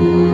Ooh.